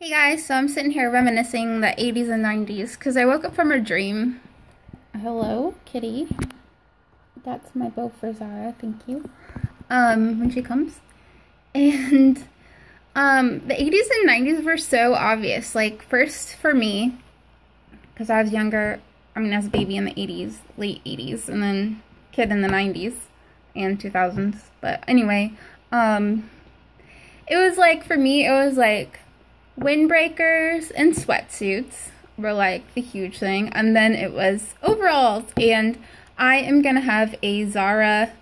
Hey guys, so I'm sitting here reminiscing the 80s and 90s because I woke up from a dream. Hello, kitty. That's my bow for Zara, thank you. Um, when she comes. And um, the 80s and 90s were so obvious. Like, first for me, because I was younger, I mean, as a baby in the 80s, late 80s, and then kid in the 90s and 2000s. But anyway, um, it was like, for me, it was like windbreakers and sweatsuits were like the huge thing. And then it was overalls. And I am going to have a Zara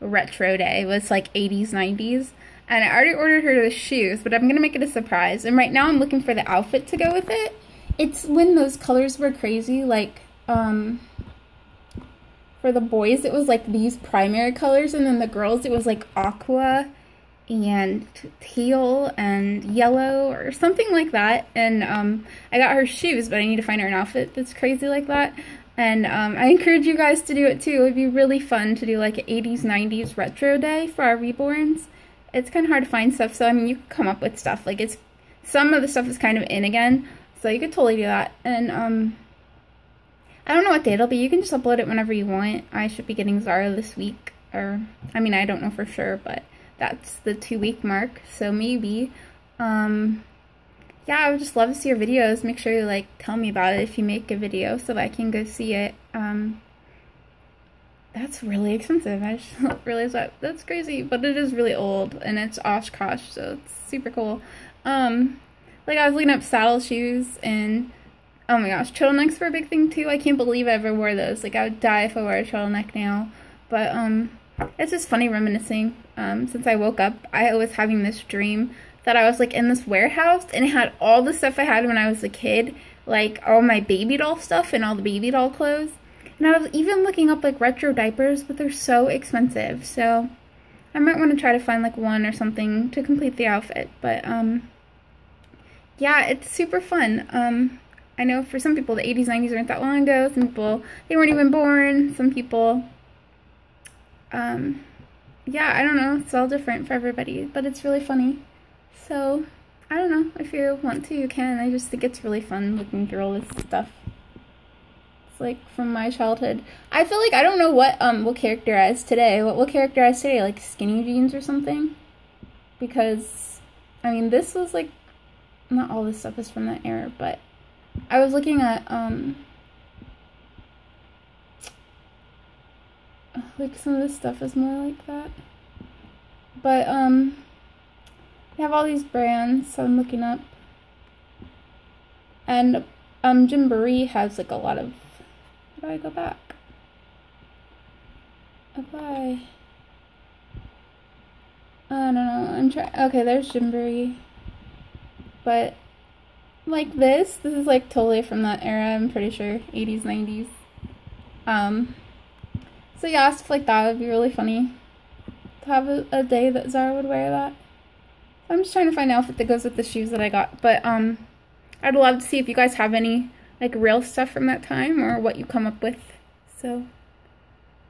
retro day. It was like 80s, 90s. And I already ordered her the shoes, but I'm going to make it a surprise. And right now I'm looking for the outfit to go with it. It's when those colors were crazy, like, um, for the boys it was like these primary colors, and then the girls it was like aqua and teal and yellow or something like that. And um, I got her shoes, but I need to find her an outfit that's crazy like that. And um, I encourage you guys to do it too. It would be really fun to do like an 80s, 90s retro day for our reborns. It's kind of hard to find stuff, so I mean, you can come up with stuff. Like, it's some of the stuff is kind of in again, so you could totally do that. And um, I don't know what day it'll be. You can just upload it whenever you want. I should be getting Zara this week, or I mean, I don't know for sure, but that's the two week mark, so maybe. Um, yeah, I would just love to see your videos. Make sure you like tell me about it if you make a video so that I can go see it. Um, that's really expensive. I just realized that. That's crazy, but it is really old and it's Oshkosh, so it's super cool. Um, like I was looking up saddle shoes and oh my gosh, turtlenecks were a big thing too. I can't believe I ever wore those. Like I would die if I wore a turtleneck now. But um, it's just funny reminiscing. Um, since I woke up, I was having this dream that I was like in this warehouse and it had all the stuff I had when I was a kid, like all my baby doll stuff and all the baby doll clothes. And I was even looking up like retro diapers, but they're so expensive. So I might want to try to find like one or something to complete the outfit. But um, yeah, it's super fun. Um, I know for some people the 80s, 90s weren't that long ago. Some people they weren't even born. Some people um, yeah, I don't know. It's all different for everybody, but it's really funny. So, I don't know. If you want to, you can. I just think it's really fun looking through all this stuff. It's like from my childhood. I feel like I don't know what um will characterize today. What will characterize today? Like skinny jeans or something? Because, I mean, this was like, not all this stuff is from that era, but I was looking at um like some of this stuff is more like that. But um I have all these brands so I'm looking up. And um Gymboree has like a lot of how do I go back? Apply. I don't know. I'm trying okay, there's Gymboree. But like this, this is like totally from that era, I'm pretty sure. 80s, 90s. Um so yeah, stuff like that would be really funny. To have a, a day that Zara would wear that. I'm just trying to find an outfit that goes with the shoes that I got. But um, I'd love to see if you guys have any like real stuff from that time or what you come up with. So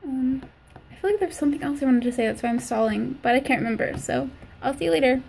um, I feel like there's something else I wanted to say. That's why I'm stalling, but I can't remember. So I'll see you later.